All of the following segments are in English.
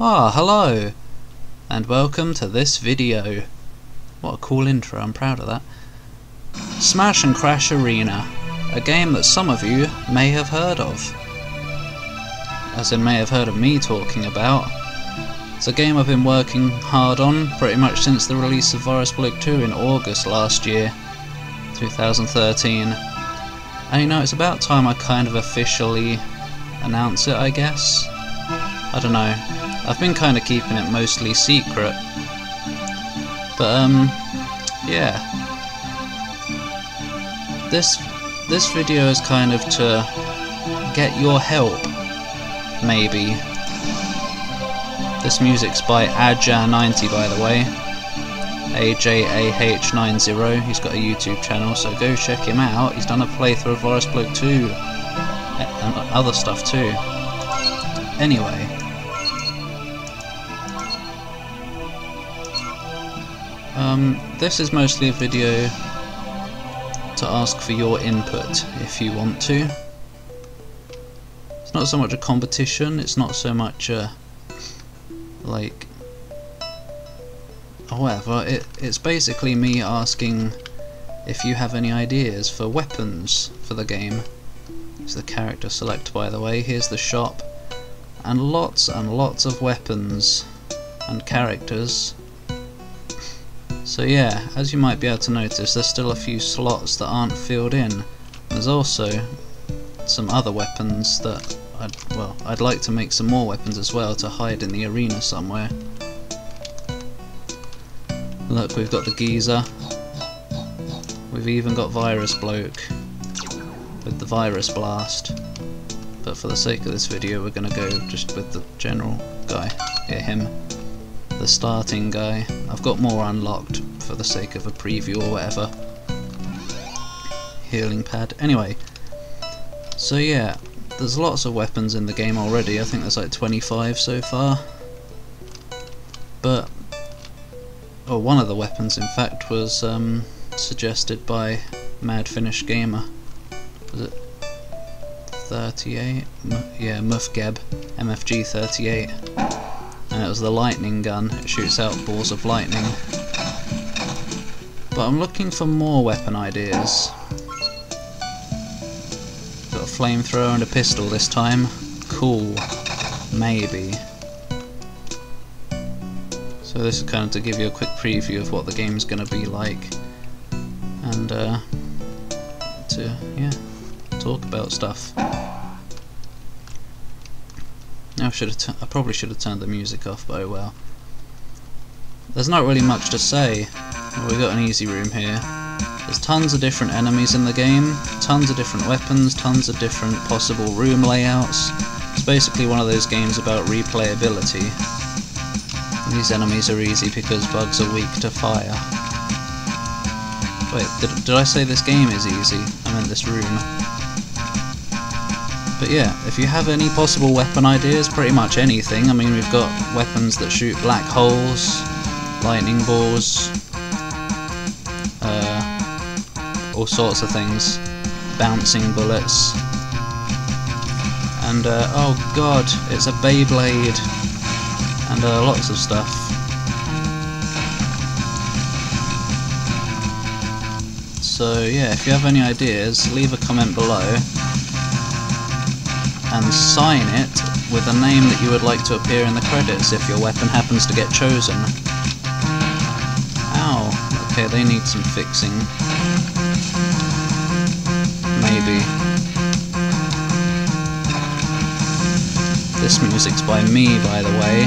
Ah, hello! And welcome to this video. What a cool intro, I'm proud of that. Smash and Crash Arena, a game that some of you may have heard of. As in may have heard of me talking about. It's a game I've been working hard on pretty much since the release of Virus Bloke 2 in August last year, 2013. And you know, it's about time I kind of officially announce it, I guess. I don't know. I've been kind of keeping it mostly secret. But um yeah. This this video is kind of to get your help maybe. This music's by Aja90 by the way. AJAH90. He's got a YouTube channel, so go check him out. He's done a playthrough of Virus Bloke 2 and other stuff too. Anyway, um, this is mostly a video to ask for your input if you want to. It's not so much a competition, it's not so much a like however it, it's basically me asking if you have any ideas for weapons for the game. It's the character select by the way, here's the shop and lots and lots of weapons and characters so yeah, as you might be able to notice, there's still a few slots that aren't filled in. There's also some other weapons that I'd, well, I'd like to make some more weapons as well to hide in the arena somewhere. Look, we've got the geezer. We've even got Virus Bloke with the Virus Blast. But for the sake of this video, we're going to go just with the general guy. Yeah, him the starting guy. I've got more unlocked for the sake of a preview or whatever. Healing pad. Anyway, so yeah, there's lots of weapons in the game already. I think there's like 25 so far. But, oh, one of the weapons in fact was um, suggested by Mad Finnish Gamer. Was it 38? M yeah, Mufgeb, MFG 38 and it was the lightning gun. It shoots out balls of lightning. But I'm looking for more weapon ideas. Got a flamethrower and a pistol this time. Cool. Maybe. So this is kind of to give you a quick preview of what the game's going to be like. And uh, to, yeah, talk about stuff. I should have. I probably should have turned the music off, but oh well. There's not really much to say. Well, we got an easy room here. There's tons of different enemies in the game, tons of different weapons, tons of different possible room layouts. It's basically one of those games about replayability. These enemies are easy because bugs are weak to fire. Wait, did, did I say this game is easy? I meant this room. But yeah, if you have any possible weapon ideas, pretty much anything. I mean, we've got weapons that shoot black holes, lightning balls, uh, all sorts of things, bouncing bullets, and uh, oh god, it's a Beyblade, and uh, lots of stuff. So yeah, if you have any ideas, leave a comment below and sign it with a name that you would like to appear in the credits if your weapon happens to get chosen. Ow, okay, they need some fixing. Maybe. This music's by me, by the way.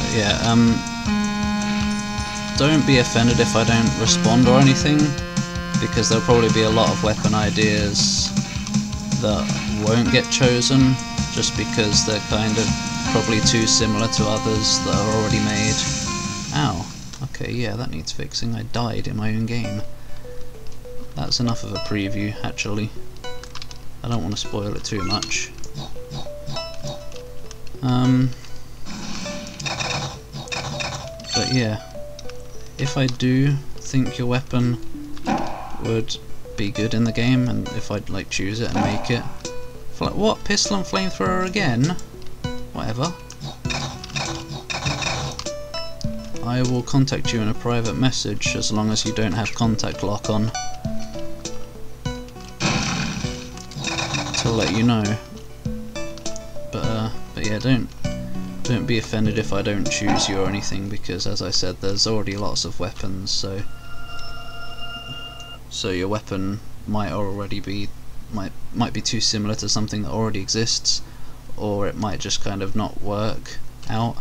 But yeah, um... Don't be offended if I don't respond or anything because there'll probably be a lot of weapon ideas that won't get chosen just because they're kind of probably too similar to others that are already made. Ow. Okay, yeah, that needs fixing. I died in my own game. That's enough of a preview, actually. I don't want to spoil it too much. Um, but yeah, if I do think your weapon would be good in the game and if I'd like choose it and make it Fla what? Pistol and flamethrower again? Whatever. I will contact you in a private message as long as you don't have contact lock on. To let you know. But uh, but yeah, don't don't be offended if I don't choose you or anything because as I said there's already lots of weapons so so your weapon might already be might might be too similar to something that already exists or it might just kind of not work out.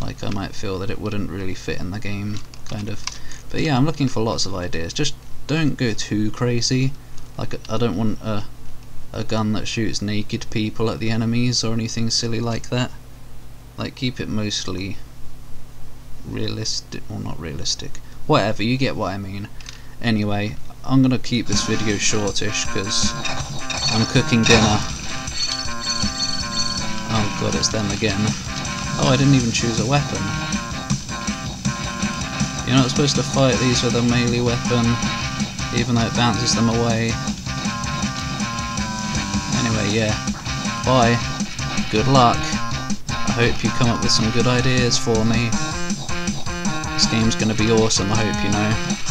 Like I might feel that it wouldn't really fit in the game kind of. But yeah I'm looking for lots of ideas. Just don't go too crazy. Like I don't want a a gun that shoots naked people at the enemies or anything silly like that. Like keep it mostly realistic well not realistic. Whatever you get what I mean anyway I'm gonna keep this video shortish because I'm cooking dinner. Oh god it's them again. Oh I didn't even choose a weapon. You're not supposed to fight these with a melee weapon even though it bounces them away. Anyway yeah. Bye. Good luck. I hope you come up with some good ideas for me. This game's going to be awesome, I hope you know.